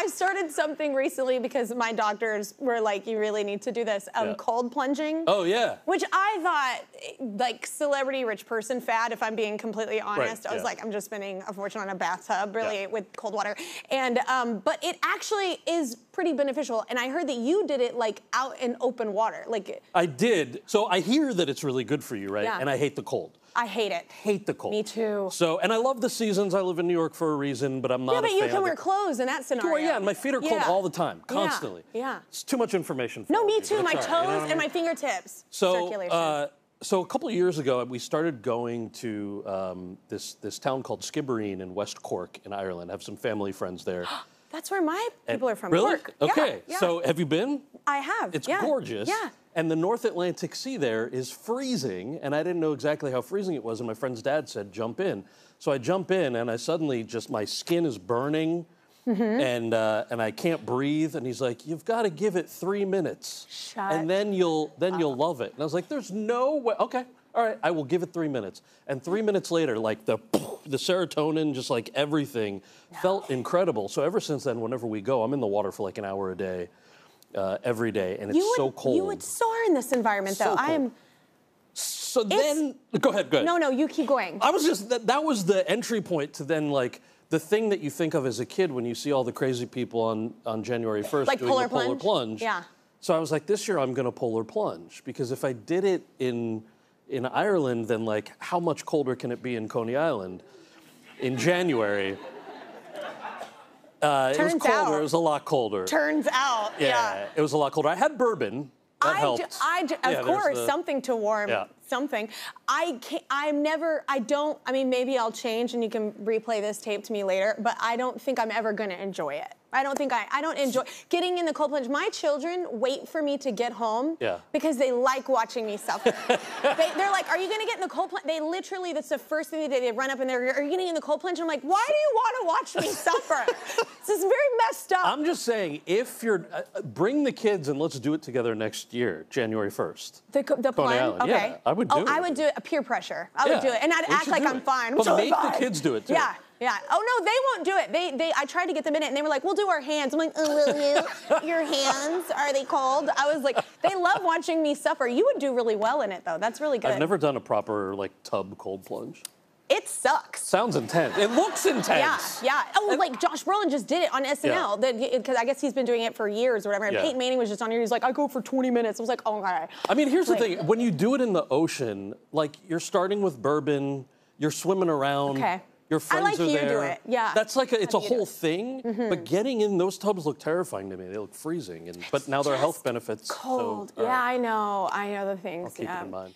I started something recently because my doctors were like, "You really need to do this." Um, Yeah. Cold plunging. Oh yeah. Which I thought, like, celebrity rich person fad, if I'm being completely honest. I was yeah. like, I'm just spending a fortune on a bathtub, really, Yeah. with cold water. And, um, but it actually is pretty beneficial. And I heard that you did it, like, out in open water. Like, I did. So I hear that it's really good for you, right? Yeah. And I hate the cold. I hate it. Hate the cold. Me too. So, and I love the seasons. I live in New York for a reason, but I'm not Yeah, but you can wear the- clothes in that scenario. Well, yeah, and my feet are cold Yeah. all the time, constantly. Yeah. It's too much information for No, me too. My it's toes right, you know and my fingertips. So, circulation. uh, so a couple of years ago, we started going to um, this this town called Skibbereen in West Cork in Ireland. I have some family friends there. That's where my people are from. really? Yeah, Okay. yeah. So, have you been? I have. It's yeah. gorgeous. Yeah. And the North Atlantic Sea there is freezing, and I didn't know exactly how freezing it was. And my friend's dad said, "Jump in." So I jump in, and I suddenly just my skin is burning, Mm-hmm. and uh, and I can't breathe. And he's like, "You've got to give it three minutes, Shut and then you'll then you'll love it." And I was like, "There's no way." Okay. All right, I will give it three minutes. And three minutes later, like the the serotonin, just like everything, felt incredible. So ever since then, whenever we go, I'm in the water for like an hour a day, uh, every day, and it's You would, so cold. You would soar in this environment, So though. I am. cold. so then, go ahead, go ahead. No, no, you keep going. I was just that, that was the entry point to then like the thing that you think of as a kid when you see all the crazy people on on January 1st Like doing polar the polar plunge? plunge. Yeah. So I was like, this year I'm going to polar plunge because if I did it in in Ireland, than like how much colder can it be in Coney Island in January? Uh, it was colder. out- it was a lot colder. Turns out, yeah, yeah. it was a lot colder. I had bourbon. That I, helped. ju- I ju- of Yeah, course, the- something to warm, Yeah. Something. I can't, I'm never, I don't, I mean, maybe I'll change and you can replay this tape to me later, but I don't think I'm ever gonna enjoy it. I don't think I, I don't enjoy getting in the cold plunge. My children wait for me to get home Yeah. because they like watching me suffer. they, they're like, are you gonna get in the cold plunge? They literally, that's the first thing they do. They run up and they're, are you gonna in the cold plunge? I'm like, why do you wanna watch me suffer? this is very messed up. I'm just saying, if you're, uh, bring the kids and let's do it together next year, January 1st. The, the plunge? Okay. yeah, I would oh, do I would do it. Peer pressure. I would do it, and I'd act like I'm it. fine. I'm But totally make the kids do it, too. Yeah, yeah. Oh no, they won't do it. They, they. I tried to get them in it, and they were like, "We'll do our hands." I'm like, "Oh, will you? Your hands? Are they cold?" I was like, they love watching me suffer. You would do really well in it, though. That's really good. I've never done a proper like tub cold plunge. It sucks. Sounds intense. It looks intense. yeah. Yeah. Oh, like Josh Brolin just did it on SNL. Because I guess he's been doing it for years or whatever. And Yeah. Peyton Manning was just on here. He's like, I go for 20 minutes. I was like, oh, okay. I mean, here's Like- the thing: when you do it in the ocean, like you're starting with bourbon, you're swimming around. Okay. Your friends I like are you do it, yeah. That's like a, it's a Have you do whole thing. Mm-hmm. But getting in those tubs look terrifying to me. They look freezing, and but now there are health benefits. so, Cold. yeah, I know. I know the things. I'll keep yeah. it in mind.